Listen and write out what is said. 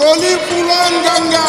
Rolly Pulanganga.